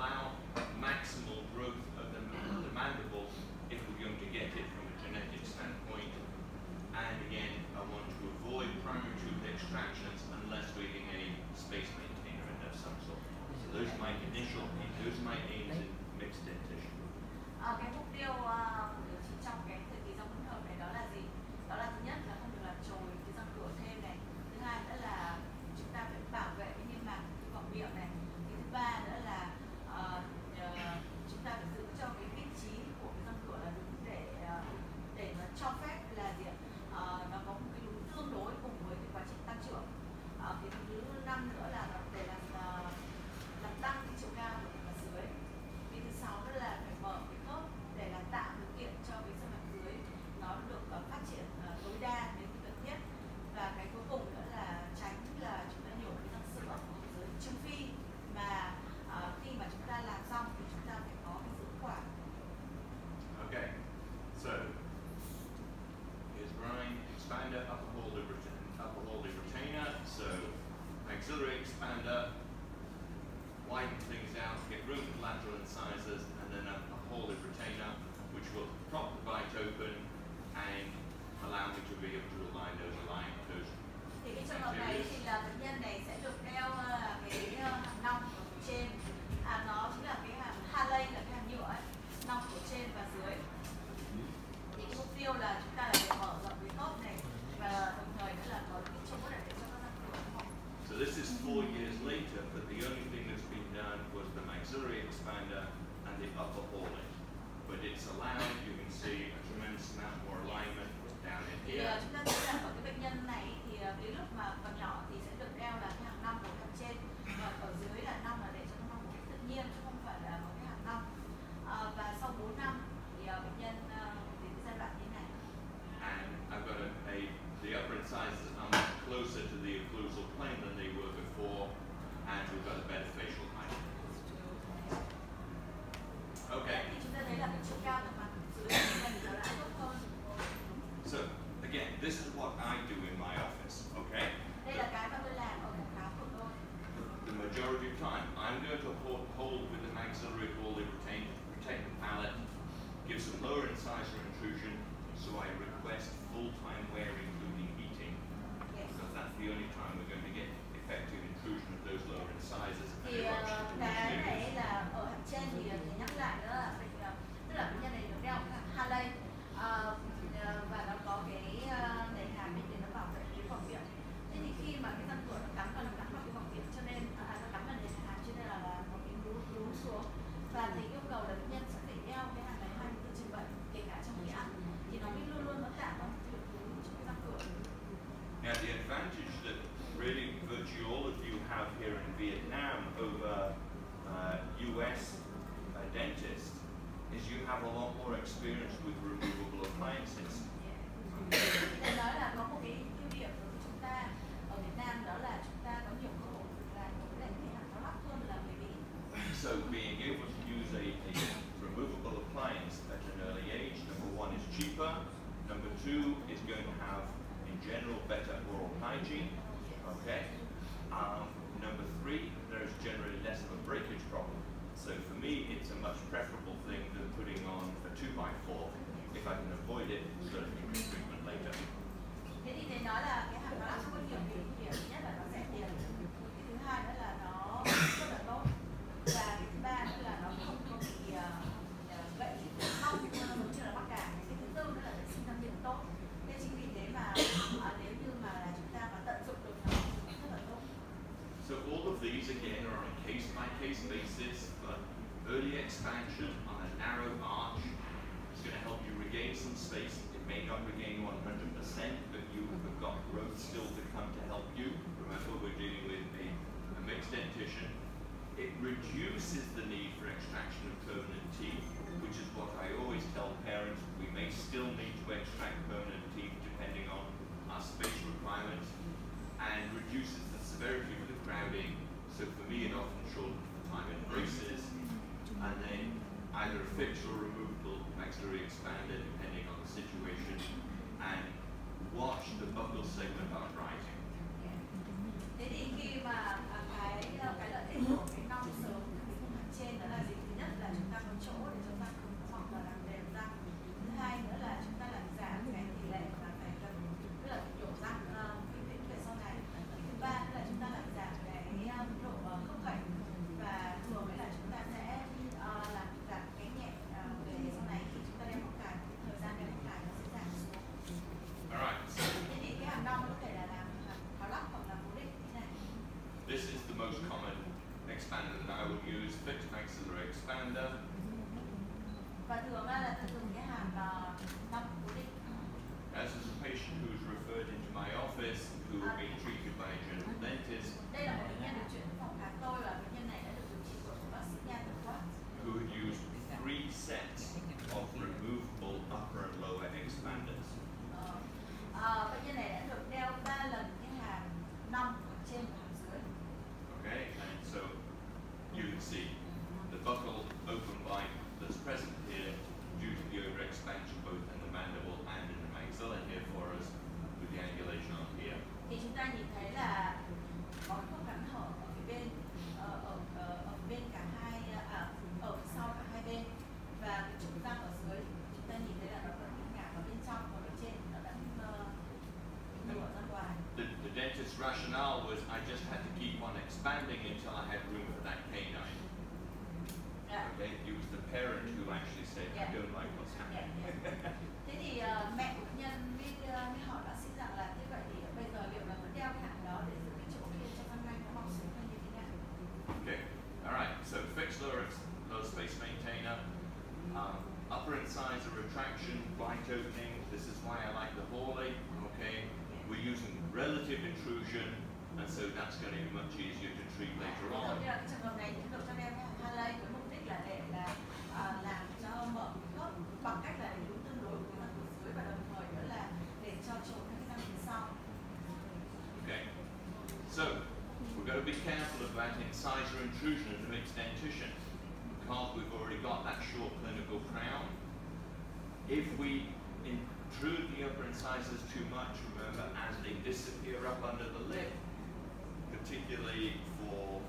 allow maximal growth of the, mandible if we're going to get it from a genetic standpoint. And again, I want to avoid primary tooth extractions unless we're in a space maintainer of some sort. So those are my initial, those are my aims in mixed dentition. Uh, cái mục tiêu uh, thì cái trường hợp này thì là bệnh nhân này sẽ được đeo ờ, cái ờ, hàng nong ở trên. À nó chính là cái hàng Harley là cái hàng nhựa ấy nong ở trên và dưới. Thì mục tiêu là chúng ta là để mở rộng cái khớp này và đồng thời nữa là upper hallway. But it's allowed, you can see, a tremendous amount more alignment thì ờ, chúng ta thấy rằng ở cái bệnh nhân này thì ờ, cái lúc mà còn nhỏ thì sẽ được đeo là cái hàng năm một năm trên còn ở dưới là năm là để cho nó một tự nhiên chứ không phải là một cái hàng năm ờ, và sau 4 năm thì bệnh nhân đến giai đoạn như này. sizes. Yeah. okay? increases the need for extraction of permanent teeth, which is what I always tell parents, we may still need to extract permanent teeth depending on our space requirements, and reduces the severity of the crowding, so for me it often shortens the time in braces, and then either fixed or removable maxillary expander depending on the situation, and watch the buccal segment expander, then I will use fixed maxillary expander. và thường là ta cái hàm năm cố định As is a patient who's referred into my office who had been treated by a general dentist đây là một bệnh nhân được chuyển đến phòng khám tôi và bệnh nhân này đã được điều trị bởi bác sĩ nha tổng quát who had used three sets of removable upper and lower expanders. Ờ, ờ, bệnh nhân này đã được đeo ba lần cái hàm năm ở trên và hàm dưới Okay, and so you can see the buccal open bite that's present here due to the overexpansion both in the mandible and in the maxilla here for us with the angulation on here. thì chúng ta nhìn thấy là có cái khớp cắn hở ở phía bên ờ, ở, ở, ở phía bên cả hai à, ở phía sau cả hai bên và cái trục răng ở dưới chúng ta nhìn thấy là nó vẫn bị ngả vào bên trong còn ở trên nó đã uh, nửa ra ngoài The, the dentist's rationale was I just had to keep on expanding until I had room for that canine. Dạ. Okay, it was the parent who actually said, I Yeah. don't like what's Dạ, happening. dạ. thế thì ờ, mẹ của bệnh nhân mới, ờ, mới hỏi bác sĩ rằng là thế vậy thì bây giờ liệu là vẫn đeo cái hàm đó để giữ cái chỗ kia cho răng nanh nó mọc xuống hay như thế nào Okay, all right. So fixed lower, ex- lower space maintainer, um, upper incisor retraction, bite opening. This is why I like the Hawley. Okay, we're using relative intrusion, and so that's going to be much easier to treat later on. như trường này thì được cho đeo cái hàm với mục đích là để là làm cho mở khớp bằng cách là để đúng tương đối của răng cửa dưới và đồng thời nữa là để cho trộn các răng phía sau. Okay, so we've got to be careful about incisor intrusion in a mixed dentition because we've already got that short clinical crown. If we intrude the upper incisors too much, remember, as they disappear up under the lip, particularly for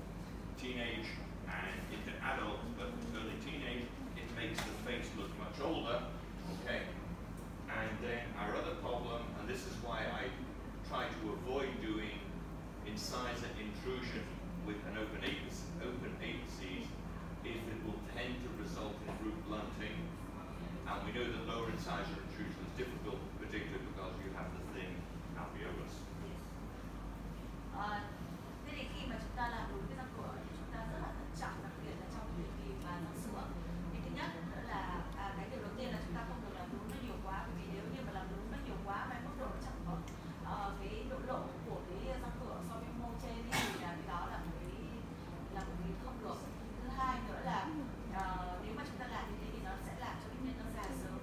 teenage and into adults, but early teenage, it makes the face look much older, okay? And then our other problem, and this is why I try to avoid doing incisor intrusion with an open apices, open apices, is it will tend to result in root blunting. And we know that lower incisor intrusion is difficult, particularly because you have the thin alveolus. Ờ, thế thì khi mà chúng ta làm đúng cái răng cửa thì chúng ta rất là thận trọng đặc biệt là trong thời kỳ mà răng sữa thì thứ nhất nữa là à, cái điều đầu tiên là chúng ta không được làm đúng nó nhiều quá bởi vì nếu như mà làm đúng nó nhiều quá và mức độ nó chẳng có ờ, cái độ lộ của cái răng cửa so với mô trên ấy, thì là cái đó là một cái là một cái không được thứ hai nữa là ờ, nếu mà chúng ta làm như thế thì nó sẽ làm cho bệnh nhân nó già sớm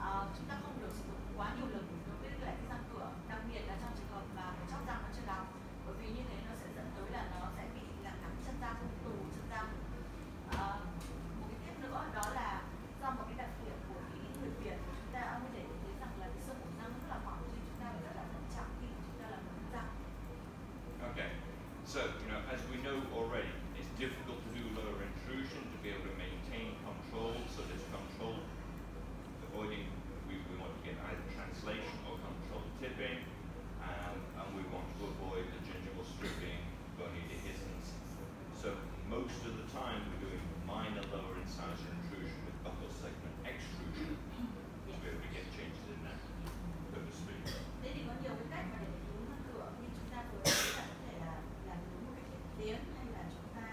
Ờ, chúng ta không được sử dụng quá nhiều lực đối với lại cái răng cửa đặc biệt là trong trường hợp mà một chóp răng nó chưa đóng bởi vì như thế nó sẽ dẫn tới là nó sẽ bị làm nắm chân răng tù chân răng Ờ, một cái tiếp nữa đó là do một cái đặc điểm của cái người Việt chúng ta mới để ý thấy rằng là cái xương hàm răng rất là mỏng nên chúng ta phải rất là thận trọng khi mà chúng ta làm đúng răng Okay, so you know, as we know already, it's difficult to do lower intrusion to be able to maintain control. So there's control avoiding. We, we want to get either translation or control tipping, um, and we want to avoid the gingival stripping, bony dehiscence. So most of the time we're doing minor lower incisor intrusion with buccal segment extrusion to be able to get changes in that, so to speak. thế thì có nhiều cái cách mà để đúng răng cửa như chúng ta vừa nói là có thể là làm đúng một cách tiến tiến hay là chúng ta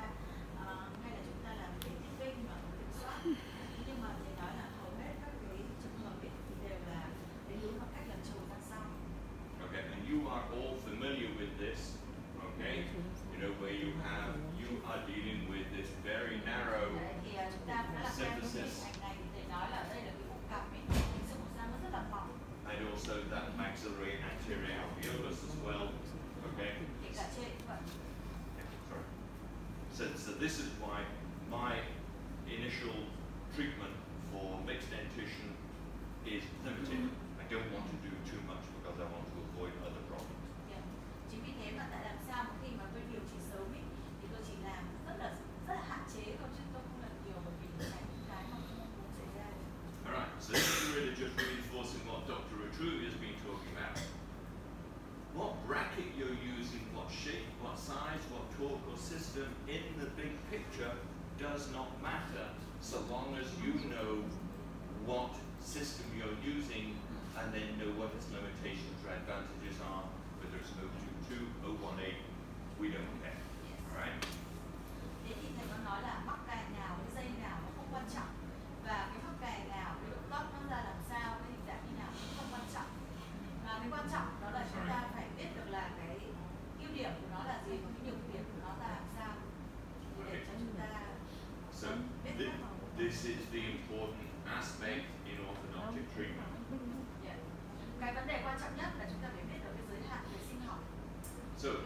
ờ, hay là chúng ta làm cái tipping mà có kiểm soát nhưng mà thầy nói là hầu hết các cái trường hợp ấy thì đều là để đúng bằng cách làm trầu răng sau Okay, and you are all familiar with this, okay? You know, where you have, you are dealing with this very narrow, Symphysis. and also that maxillary anterior alveolus as well, okay? So, so this is why my initial treatment for mixed dentition is limited. I don't want to do too much system in the big picture does not matter so long as you know what system you're using and then know what its limitations or advantages are, whether it's 022, 018, we don't care. All right? Quan trọng spent in orthodontic treatment. So.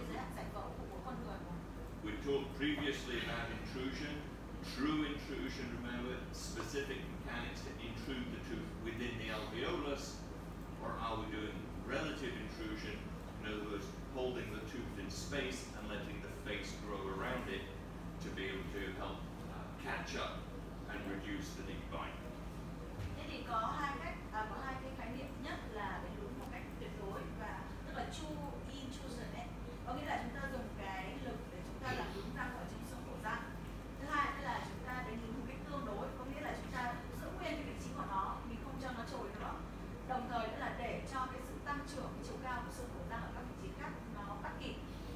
We talked previously about intrusion. True intrusion, remember, specific mechanics to intrude the tooth within the alveolus, or are we doing relative intrusion, in other words, holding the tooth in space and letting the face grow around it to be able to help uh, catch up and reduce the deep bite. có hai cách à, có hai cái khái niệm. Nhất là về đúng một cách tuyệt đối và tức là true dần ấy. có nghĩa là chúng ta dùng cái lực để chúng ta làm đúng răng ở trong sông cổ răng. Thứ hai tức là chúng ta đánh đúng một cách tương đối có nghĩa là chúng ta giữ nguyên cái vị trí của nó mình không cho nó trồi nữa. Đồng thời nữa là để cho cái sự tăng trưởng cái chiều cao của xương cổ răng ở các vị trí khác nó bắt kịp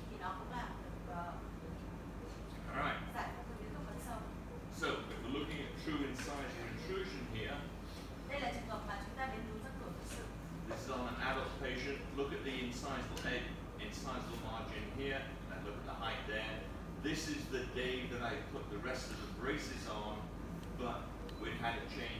thì nó cũng là một this is the day that I put the rest of the braces on, but we had a change.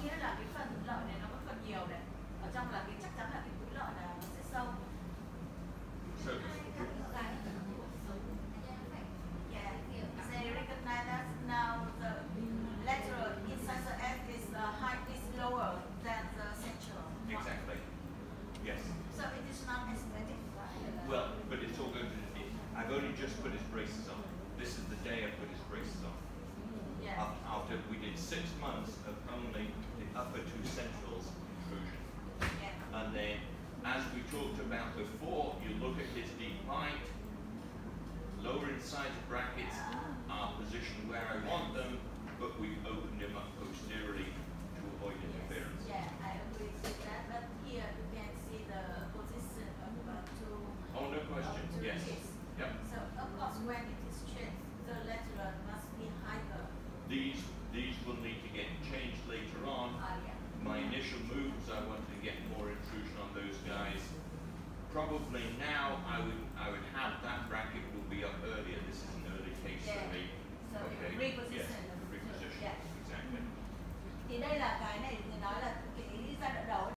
tiene la Yes. yes. Yep. So of course, when it is changed, the lateral must be higher. These